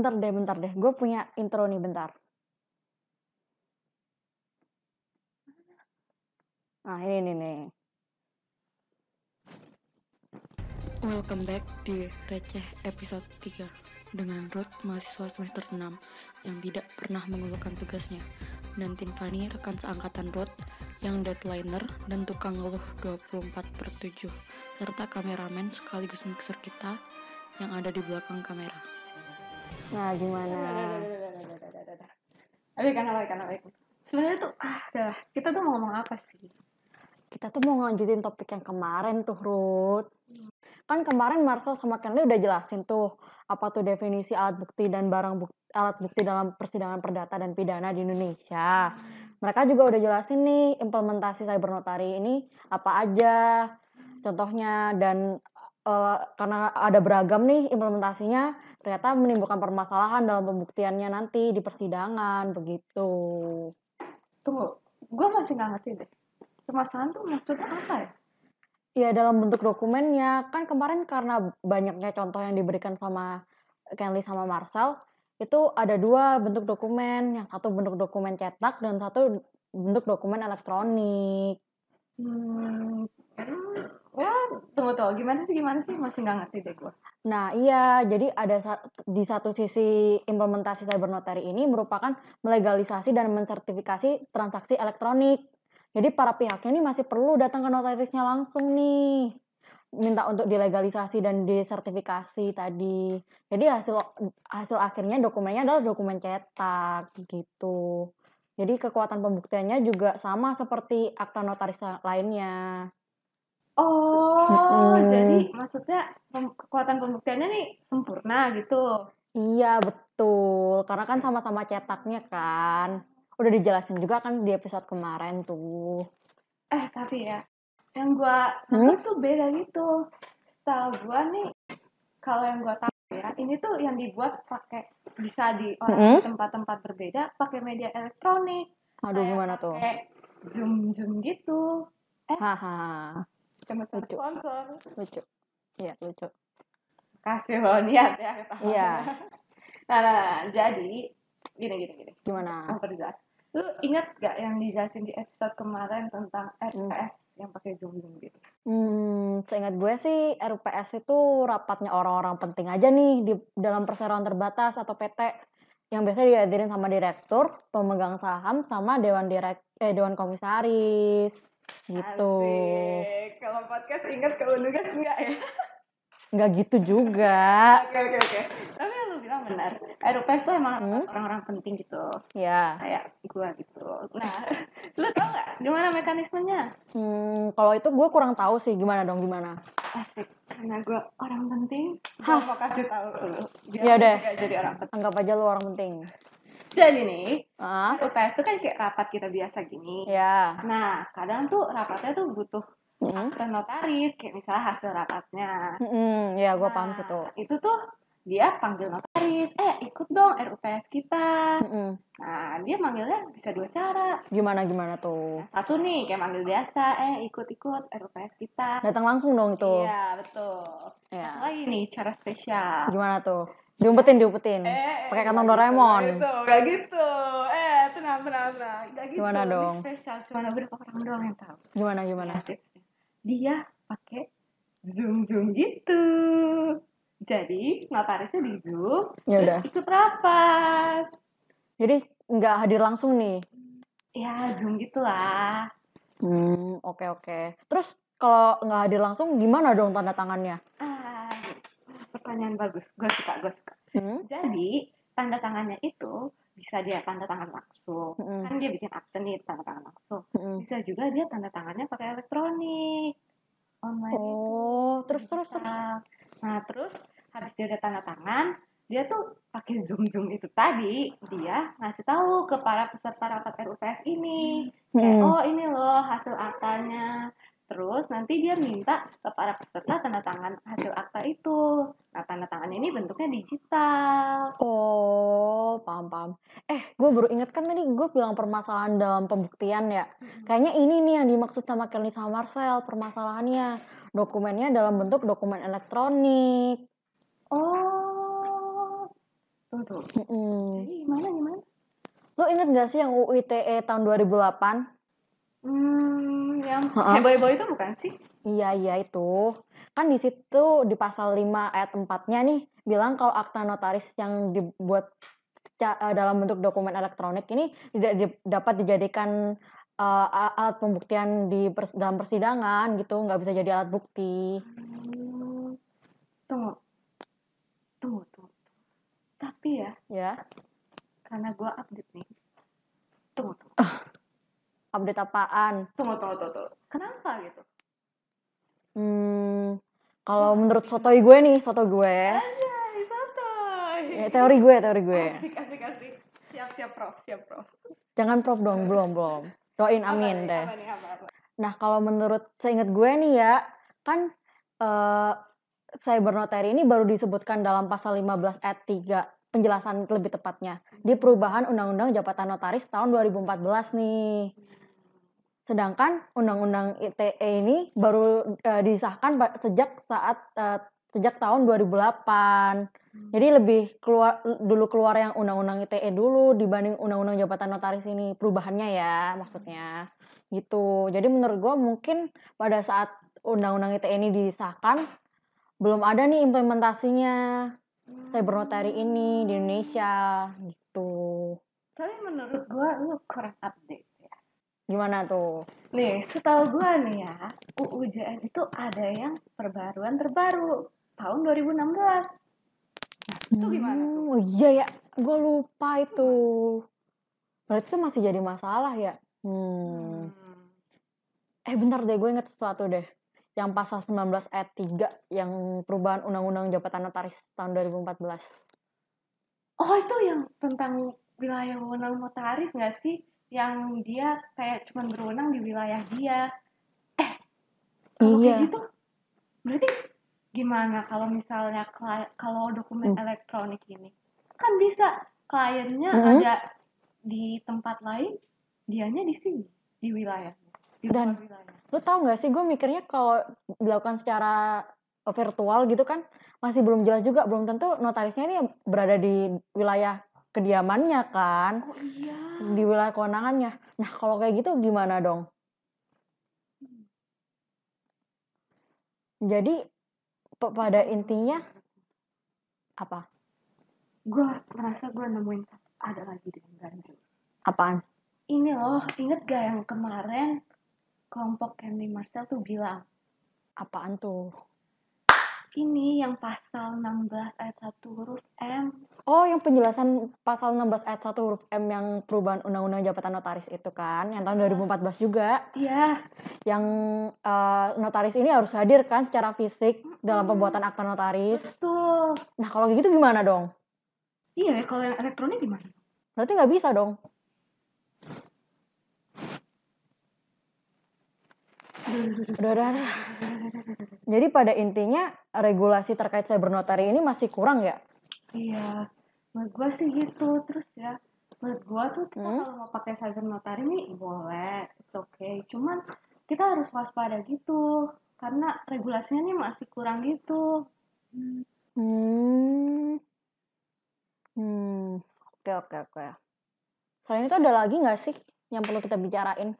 bentar deh, bentar deh. Gue punya intro nih, bentar. Nah, ini nih nih. Welcome back di Receh episode 3 dengan Ruth, mahasiswa semester 6 yang tidak pernah mengeluhkan tugasnya dan Tiffany, rekan seangkatan Ruth yang deadlineer dan tukang ngeluh 24 per 7 serta kameramen sekaligus mixer kita yang ada di belakang kamera. Nah, gimana? Baik kan, baik kan, baik. Sebenarnya tuh, ah, dah. Kita tuh mau ngomong apa sih? Kita tuh mau ngelanjutin topik yang kemarin tuh, Ruth. Kan kemarin Marcel sama Kenley udah jelasin tuh apa tuh definisi alat bukti dan barang bukti, alat bukti dalam persidangan perdata dan pidana di Indonesia. Mereka juga udah jelasin nih implementasi cyber notary ini apa aja contohnya dan eh, karena ada beragam nih implementasinya ternyata menimbulkan permasalahan dalam pembuktiannya nanti di persidangan begitu. Tunggu, gue masih nggak ngerti deh. Permasalahan tuh maksudnya apa ya? Ya dalam bentuk dokumennya kan kemarin karena banyaknya contoh yang diberikan sama Kenley sama Marcel itu ada dua bentuk dokumen, yang satu bentuk dokumen cetak dan satu bentuk dokumen elektronik. Hmm, hmm, ya, tunggu tunggu. Gimana sih, gimana sih? Masih nggak ngerti deh gue. Nah iya, jadi ada di satu sisi implementasi cyber notary ini merupakan melegalisasi dan mensertifikasi transaksi elektronik. Jadi para pihaknya ini masih perlu datang ke notarisnya langsung nih, minta untuk dilegalisasi dan disertifikasi tadi. Jadi hasil hasil akhirnya dokumennya adalah dokumen cetak gitu. Jadi kekuatan pembuktiannya juga sama seperti akta notaris lainnya. Oh, Mm-mm. jadi maksudnya pem- kekuatan pembuktiannya nih sempurna gitu. Iya betul, karena kan sama-sama cetaknya kan. Udah dijelasin juga kan di episode kemarin tuh. Eh, tapi ya, yang gue Hmm? tuh beda gitu. Setahu gue nih, kalau yang gue tahu ya, ini tuh yang dibuat pakai bisa di orang tempat-tempat berbeda pakai media elektronik. Aduh Kayak gimana tuh? Kayak zoom zoom gitu. Haha, Teman-teman Lucu. sponsor. lucu. Iya lucu. Kasih lo niat ya. Iya. Nah, nah, nah, jadi gini gini gini. Gimana? Perjelas. Lu ingat gak yang dijelasin di episode kemarin tentang RPS yang pakai zoom zoom gitu? Hmm, seingat gue sih RUPS itu rapatnya orang-orang penting aja nih di dalam perseroan terbatas atau PT yang biasa dihadirin sama direktur, pemegang saham, sama dewan direk eh dewan komisaris gitu. Asik. Kalau podcast ingat ke Unugas enggak ya? Nggak gitu juga. Oke oke oke. Tapi lu bilang benar. RUPS tuh emang Hmm? orang-orang penting gitu. Ya. Kayak gua gitu. Nah, lu tau nggak gimana mekanismenya? Hmm, kalau itu gue kurang tahu sih gimana dong gimana. Asik. Karena gua orang penting, Hah. gua mau kasih tahu lu. Biar Ya deh. jadi orang penting. Anggap aja lu orang penting. Jadi nih, Ah, RUPS tuh kan kayak rapat kita biasa gini. ya. Nah, kadang tuh rapatnya tuh butuh ke notaris, kayak misalnya hasil rapatnya. Mm-mm, ya gue paham Nah, situ. Itu tuh dia panggil notaris, eh ikut dong RUPS kita. Mm-mm. Nah, dia manggilnya bisa dua cara. Gimana gimana tuh? Satu nih, kayak manggil biasa, eh ikut-ikut RUPS kita. Datang langsung dong tuh. Iya, betul. Ya. Satu lagi nih, cara spesial. Gimana tuh? Diumpetin, diumpetin. Eh, Pakai eh, kantong nggak Doraemon. Gitu, nggak gitu, gitu. Eh, tenang, tenang, tenang. Nggak gitu. Gimana Ini dong? spesial, cuma ada beberapa orang doang yang tahu. Gimana gimana? Tipsnya. Dia pakai zoom zoom gitu. Jadi notarisnya di zoom, Ya udah. ikut rapat. Jadi nggak hadir langsung nih. Ya zoom gitulah. Hmm, oke oke. Terus kalau nggak hadir langsung gimana dong tanda tangannya? Ah, pertanyaan bagus. Gue suka, gue suka. Hmm? Jadi tanda tangannya itu bisa dia tanda tangan langsung. Mm-mm. Kan dia bikin akte nih tanda tangan langsung. Mm-mm. Bisa juga dia tanda tangannya pakai elektronik. Online. Oh, terus terus terus. Nah, terus habis dia udah tanda tangan, dia tuh pakai zoom zoom itu tadi, dia ngasih tahu ke para peserta rapat RUPS ini, kayak Hmm. oh ini loh hasil aktanya. Terus nanti dia minta ke para peserta tanda tangan hasil akta itu. Nah, tanda tangan ini bentuknya digital. Oh, paham paham. Eh, gue baru inget kan tadi gue bilang permasalahan dalam pembuktian ya. Kayaknya ini nih yang dimaksud sama Kelly sama Marcel permasalahannya. Dokumennya dalam bentuk dokumen elektronik. Oh, Tuh, tuh. Mm-mm. Jadi gimana, gimana? Lo inget gak sih yang UU ITE tahun 2008? Hmm, yang Ha-ha. heboh-heboh itu bukan sih? Iya, iya itu. Kan di situ di pasal 5 ayat 4-nya nih bilang kalau akta notaris yang dibuat eh, dalam bentuk dokumen elektronik ini tidak dapat dijadikan a- alat pembuktian di pers- dalam persidangan gitu, nggak bisa jadi alat bukti. Tunggu. Tunggu, tunggu. Tapi ya, Ya, karena gua update nih. Update apaan? Tunggu, tunggu, tunggu. tunggu. Kenapa gitu? Hmm, kalau menurut sotoy gue nih, soto gue, Anjay, santai. ya, teori gue, teori gue. Asik, asik, asik. Siap, siap, Prof. Siap, Prof. Jangan prof dong, belum, belum. Doain Apa amin nih, deh. apa nih, apa, apa? Nah, kalau menurut seingat gue nih ya, kan eh cyber notary ini baru disebutkan dalam pasal 15 ayat 3, penjelasan lebih tepatnya, di perubahan Undang-Undang Jabatan Notaris tahun 2014 nih. Sedangkan Undang-Undang ITE ini baru eh, disahkan sejak saat eh, sejak tahun 2008. Jadi lebih keluar dulu keluar yang Undang-Undang ITE dulu dibanding Undang-Undang Jabatan Notaris ini perubahannya ya maksudnya gitu. Jadi menurut gue mungkin pada saat Undang-Undang ITE ini disahkan belum ada nih implementasinya cyber notary ini di Indonesia gitu. Tapi menurut gua lu kurang update. Gimana tuh? Nih, setahu gua nih ya, UU JN itu ada yang perbaruan terbaru tahun 2016. Nah, itu gimana tuh? Oh iya ya, gue lupa itu. Berarti itu masih jadi masalah ya? Hmm. Hmm. Eh bentar deh, gue inget sesuatu deh. Yang pasal 19 ayat 3 yang perubahan Undang-Undang Jabatan Notaris tahun 2014. Oh, itu yang tentang wilayah wewenang notaris nggak sih? Yang dia kayak cuma berwenang di wilayah dia. Eh, kalau Iya. kayak gitu, berarti gimana kalau misalnya kalau dokumen Hmm. elektronik ini? Kan bisa kliennya Mhm. ada di tempat lain, dianya di sini, di wilayah. Di Dan- wilayah. Lo tau gak sih, gue mikirnya kalau dilakukan secara virtual gitu kan, masih belum jelas juga, belum tentu notarisnya ini berada di wilayah kediamannya kan, Oh iya. di wilayah kewenangannya. Nah kalau kayak gitu gimana dong? Jadi pada intinya apa? Gue merasa gue nemuin satu ada lagi dengan ganjil. Apaan? Ini loh, inget gak yang kemarin kelompok Candy Marcel tuh bilang, Apaan tuh? ini yang pasal 16 ayat 1 huruf M. Oh, yang penjelasan pasal 16 ayat 1 huruf M yang perubahan Undang-Undang Jabatan Notaris itu kan, yang tahun 2014 juga. Iya, Yang eh, notaris ini harus hadir kan secara fisik dalam pembuatan akta notaris. betul. Nah, kalau gitu gimana dong? Iya, ya, kalau yang elektronik gimana? Berarti nggak bisa dong. Udah, udah, udah. Jadi pada intinya regulasi terkait cyber notary ini masih kurang ya? Iya, menurut gue sih gitu. Terus ya, menurut gue tuh kita Hmm. kalau mau pakai cyber notary nih boleh, it's okay. Cuman kita harus waspada gitu, karena regulasinya nih masih kurang gitu. Hmm. Hmm. Oke, oke, oke. Selain itu ada lagi nggak sih yang perlu kita bicarain?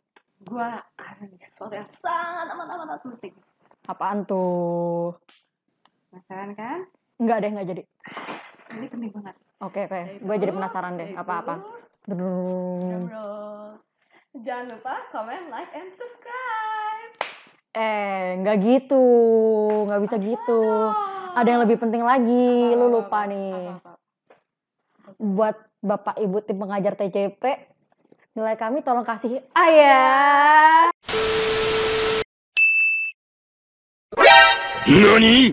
Gue ada nih sesuatu yang sangat amat amat amat penting. Apaan tuh? Penasaran kan? Nggak deh, nggak jadi. Ini penting banget. Oke, oke. Yaitu- Gue jadi penasaran deh. Ya, Drung. bro. Jangan lupa comment, like, and subscribe. Eh, nggak gitu. Nggak bisa gitu. Ada yang lebih penting lagi. Lu lupa nih. Apa-apa. Buat Bapak Ibu tim pengajar TCP, nilai kami tolong kasih ayah. NANI